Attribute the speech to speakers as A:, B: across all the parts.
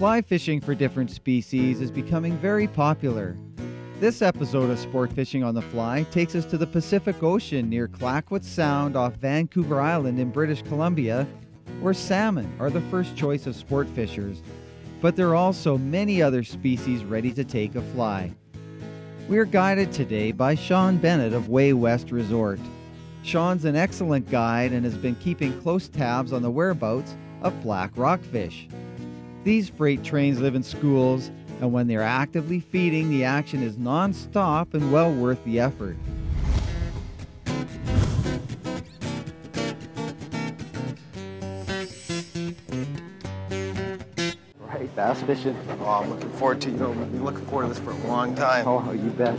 A: Fly fishing for different species is becoming very popular. This episode of Sport Fishing on the Fly takes us to the Pacific Ocean near Clayoquot Sound off Vancouver Island in British Columbia, where salmon are the first choice of sport fishers. But there are also many other species ready to take a fly. We are guided today by Sean Bennett of Way West Resort. Sean's an excellent guide and has been keeping close tabs on the whereabouts of black rockfish. These freight trains live in schools and when they're actively feeding, the action is non-stop and well worth the effort.
B: Right, bass fishing.
C: Oh, I'm looking forward to you know, I've been looking forward to this for a long time.
B: Oh, you bet.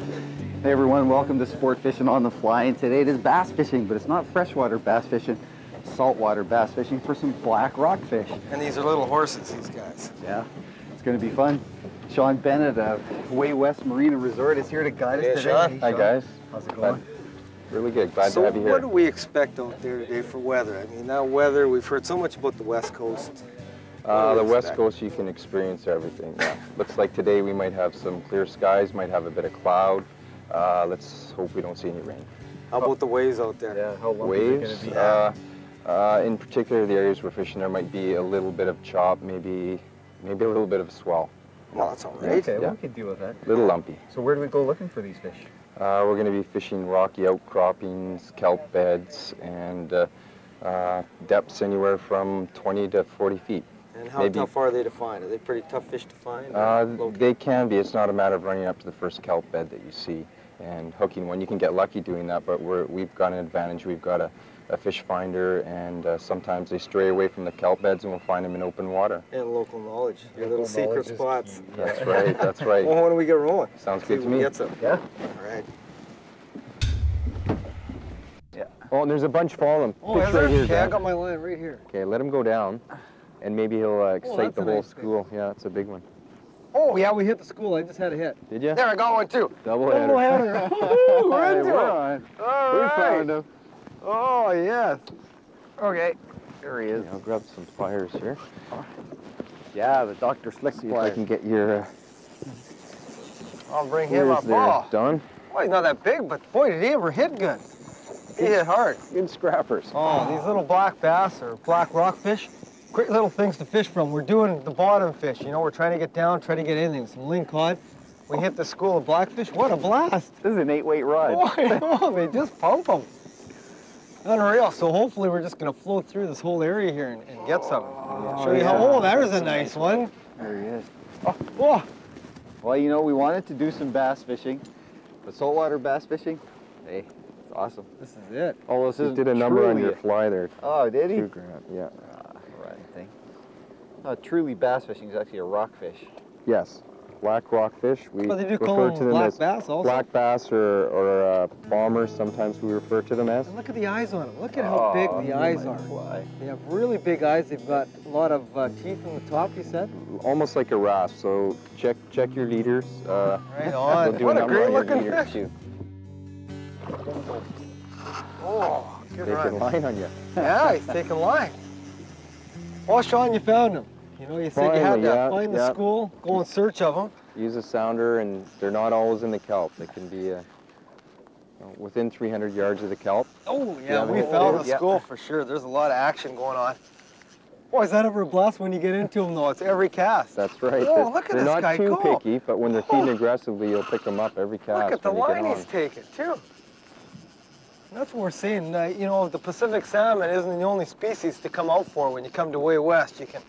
B: Hey everyone, welcome to Sport Fishing on the Fly. And today it is bass fishing, but it's not freshwater bass fishing, saltwater bass fishing for some black rockfish.
C: And these are little horses, these guys.
B: Yeah, it's going to be fun. Sean Bennett of Way West Marina Resort is here to guide us
C: Hey,
B: today.
C: Sean.
D: Hi guys.
B: How's it going?
D: Really good. Glad
C: so
D: to have you here.
C: what do we expect out there today for weather? I mean, now weather, we've heard so much about the West Coast.
D: Uh, the West
C: expect?
D: Coast, you can experience everything. Yeah. Looks like today we might have some clear skies, might have a bit of cloud. Uh, let's hope we don't see any rain.
C: How about the waves out there?
B: Yeah, how long
D: Waves,
B: is it going to be?
D: uh, uh, in particular, the areas we're fishing, there might be a little bit of chop, maybe, maybe a little bit of a swell.
C: Well, that's all right.
B: okay, well,
D: yeah.
B: we can deal with that.
D: A little lumpy.
B: So where do we go looking for these fish?
D: Uh, we're going to be fishing rocky outcroppings, kelp beds, and uh, uh, depths anywhere from 20 to 40 feet.
C: And how
D: Maybe-
C: tough are they to find? Are they pretty tough fish to find?
D: Uh, they can be. It's not a matter of running up to the first kelp bed that you see and hooking one. You can get lucky doing that, but we're, we've got an advantage. We've got a, a fish finder, and uh, sometimes they stray away from the kelp beds, and we'll find them in open water.
C: And local knowledge. Your
B: Local
C: little secret
B: knowledge is
C: spots.
D: That's right. That's right.
C: Well, when do we get rolling?
D: Sounds good to
C: who
D: me.
C: Gets them.
B: Yeah?
C: All right.
D: Oh, and there's a bunch following them.
C: Oh,
D: Fish right here,
C: Okay, I
D: Dad.
C: got my line right here.
D: Okay, let him go down, and maybe he'll uh, excite
C: that's
D: the whole
C: nice fish.
D: school. Yeah, that's a big one.
C: Oh, yeah, we hit the school. I just had a hit.
D: Did you?
C: There, I got one too.
D: Double
C: Double
D: header.
C: header. We're
B: Hey,
C: into
B: we're
C: it.
B: on.
C: All
B: We
C: right.
B: found him.
C: Oh, yes. Okay.
B: There he is.
D: I'll grab some pliers here.
B: Yeah, the Dr. Slick
D: See if I can get your uh,
C: I'll bring him
D: ears
C: up.
D: there
C: Oh,
D: done.
C: well, he's not that big, but boy, did he ever hit good. He hit hard.
D: Good scrappers.
C: Oh, these little black bass or black rockfish, great little things to fish from. We're doing the bottom fish. You know, we're trying to get down, try to get anything. Some ling cod. We hit the school of blackfish. What a blast.
B: This is an eight-weight rod.
C: Boy, oh, they just pump them. Unreal. So hopefully we're just going to float through this whole area here and, and get some. Oh, Show you how, oh, there's a nice one.
B: There he is.
C: Oh, oh,
B: Well, you know, we wanted to do some bass fishing, but saltwater bass fishing, hey, it's awesome.
C: this is it.
B: Oh, this
D: He
B: is
D: did a number on your
B: a-
D: fly there.
B: Oh, did he?
D: Two grand. Yeah.
B: Right thing. Truly bass fishing is actually a rockfish.
D: Yes. Black rockfish. We
C: But they do
D: refer
C: call
D: to
C: them
D: them
C: black
D: as
C: bass also.
D: black bass or, or uh, bombers. Sometimes we refer to them as.
C: And look at the eyes on them. Look at how big
B: Oh,
C: the eyes are.
B: fly.
C: They have really big eyes. They've got a lot of uh, teeth on the top, you said?
D: Almost like a rasp. So check check your leaders. Uh,
C: Right
D: we'll
C: on.
D: do
C: What a
D: number
C: great
D: on your
C: looking
D: leaders,
C: fish.
D: too.
C: Oh, good
D: Taking line on you.
C: Yeah, he's taking line. Well, Sean, you found them. You know, you said you had
D: Finally,
C: to
D: yeah,
C: find the
D: yeah.
C: school, go in search of them.
D: Use a sounder, and they're not always in the kelp. They can be uh, within 300 yards of the kelp.
C: Oh,
D: yeah,
C: yeah, we found the
D: yeah.
C: school for sure. There's a lot of action going on. Boy, is that ever a blast when you get into them, though? It's every cast.
D: That's right.
C: Oh,
D: they're
C: look at
D: they're
C: this
D: not
C: guy
D: too
C: go.
D: picky, but when they're feeding aggressively, you'll pick them up every cast.
C: Look at the line he's taking, too. That's what we're seeing. Uh, you know, the Pacific salmon isn't the only species to come out for when you come to Way West. You can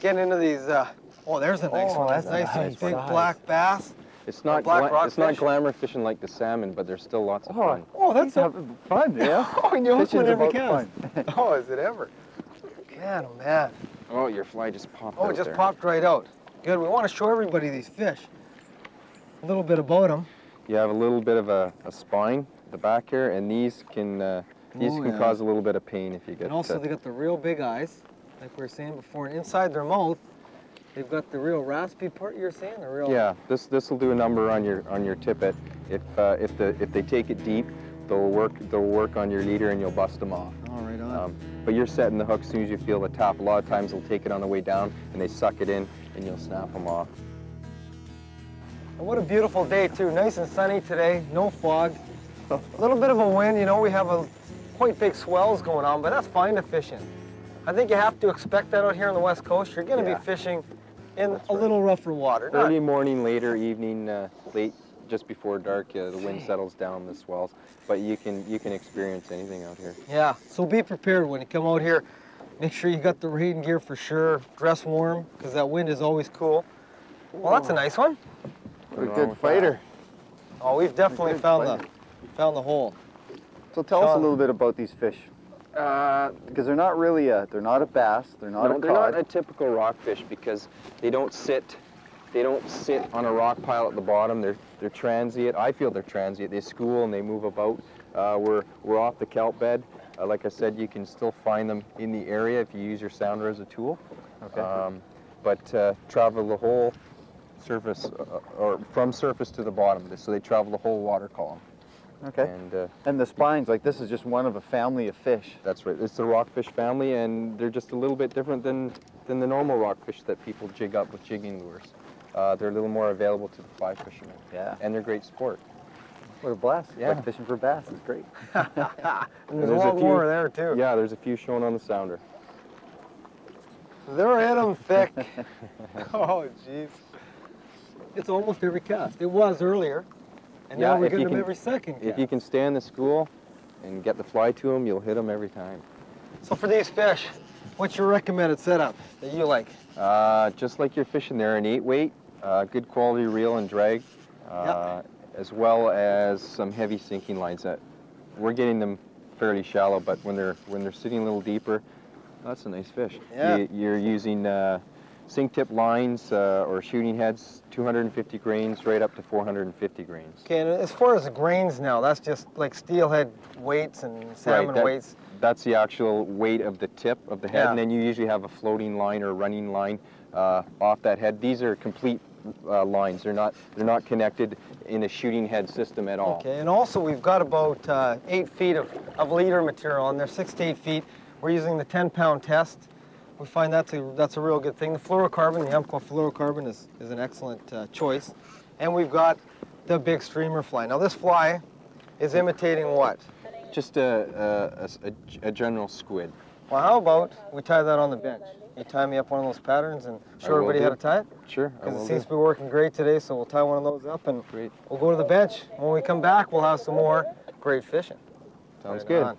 C: get into these. Uh, oh, there's a nice
B: Oh,
C: one.
B: that's
C: That's nice,
B: nice
C: big
B: size.
C: black bass.
D: It's not
C: black
D: gla- it's not glamour fishing like the salmon, but there's still lots of
B: Oh,
D: fun.
C: Oh, that's a,
B: fun, yeah?
C: oh, and you hook one
B: Fishing's
C: every
B: about
C: cast.
B: fun.
C: Oh, is it ever? Man, oh man.
D: Oh, your fly just popped
C: Oh,
D: out
C: it just
D: there.
C: popped right out. Good. We want to show everybody these fish. A little bit about them.
D: You have a little bit of a, a spine, the back here, and these can uh, these can
C: yeah.
D: cause a little bit of pain if you get.
C: And also, they got the real big eyes, like we were saying before. And inside their mouth, they've got the real raspy part. You're saying the real.
D: yeah, this this will do a number on your on your tippet. If uh, if the if they take it deep, they'll work they'll work on your leader and you'll bust them off.
C: All right, on.
D: Um, but you're setting the hook as soon as you feel the tap. A lot of times they'll take it on the way down and they suck it in and you'll snap them off.
C: And what a beautiful day too. Nice and sunny today, no fog. A little bit of a wind, you know, we have a quite big swells going on, but that's fine to fish in. I think you have to expect that out here on the west coast. You're gonna
D: Yeah.
C: be fishing in
D: That's
C: a
D: right.
C: little rougher water. Not-
D: Early morning, later evening, uh, late, just before dark, uh, the wind settles down, the swells. But you can you can experience anything out here.
C: Yeah, so be prepared when you come out here. Make sure you got the rain gear for sure. Dress warm, because that wind is always cool. Well, that's a nice one.
B: What a good
D: with
B: fighter.
C: Oh, we've definitely
B: good
C: found the
B: fighter.
C: Found the hole.
B: So tell us a little bit about these fish.
D: Uh,
B: Because they're not really a, they're not a bass, they're not
D: no,
B: a
D: they're
B: cod.
D: not a typical rockfish because they don't sit they don't sit on a rock pile at the bottom. They're they're transient. I feel they're transient. They school and they move about. Uh, we're we're off the kelp bed. Uh, like I said, you can still find them in the area if you use your sounder as a tool.
B: Okay.
D: Um, but uh, travel the whole surface uh, or from surface to the bottom. So they travel the whole water column.
B: Okay.
D: And uh,
B: And the spines, like this is just one of a family of fish.
D: That's right. It's the rockfish family, and they're just a little bit different than, than the normal rockfish that people jig up with jigging lures. Uh, they're a little more available to the fly fishermen,
B: Yeah.
D: and they're great sport.
B: What a blast.
D: Yeah.
B: Like fishing for bass is great.
C: And there's,
D: there's
C: a
D: a
C: lot
D: few-
C: more there too.
D: Yeah, there's a few shown on the sounder.
C: They're in them thick. oh, jeez. It's almost every cast. It was earlier, and
D: Yeah,
C: now we're
D: if you
C: getting them
D: can-
C: every second.
D: If you can stand the school and get the fly to them, you'll hit them every time.
C: So for these fish, what's your recommended setup that you like?
D: Uh, just like you're fishing, they're an eight weight, uh, good quality reel and drag, uh, as well as some heavy sinking lines. That we're getting them fairly shallow, but when they're when they're sitting a little deeper, that's a nice fish.
C: Yeah.
D: You, you're using uh, sink tip lines uh, or shooting heads, 250 grains right up to 450 grains.
C: Okay, and as far as the grains now, that's just like steelhead weights and salmon
D: that-
C: weights.
D: That's the actual weight of the tip of the head,
C: Yeah.
D: and then you usually have a floating line or running line uh, off that head. These are complete uh, lines. They're not they're not connected in a shooting head system at all.
C: Okay, and also we've got about uh, eight feet of, of leader material on there, six to eight feet. We're using the 10 pound test. We find that's a, that's a real good thing. The fluorocarbon, the Umpqua fluorocarbon is, is an excellent uh, choice. And we've got the big streamer fly. Now this fly is imitating what?
D: Just a, a, a, a general squid.
C: Well, how about we tie that on the bench? You tie me up one of those patterns and show everybody how
D: do.
C: to tie it?
D: Sure.
C: Because it seems
D: do.
C: to be working great today, so we'll tie one of those up and
D: Great.
C: we'll go to the bench. When we come back, we'll have some more great fishing.
D: Sounds
C: Right
D: good.
C: on.